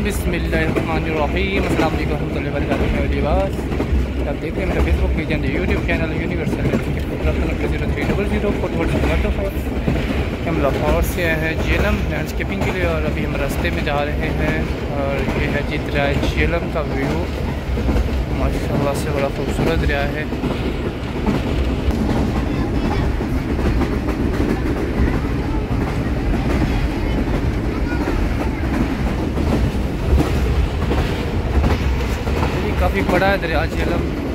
व बरकातुहू आप देख रहे हैं मेरा Facebook page and YouTube channel universal हम लाहौर से आए हैं जेलम लैंडस्केपिंग के लिए और अभी हम रास्ते में जा रहे हैं और ये है जी दरिया जेलम का व्यू माशाल्लाह से बड़ा खूबसूरत दरिया है। काफ़ी बड़ा है दरिया झेलम।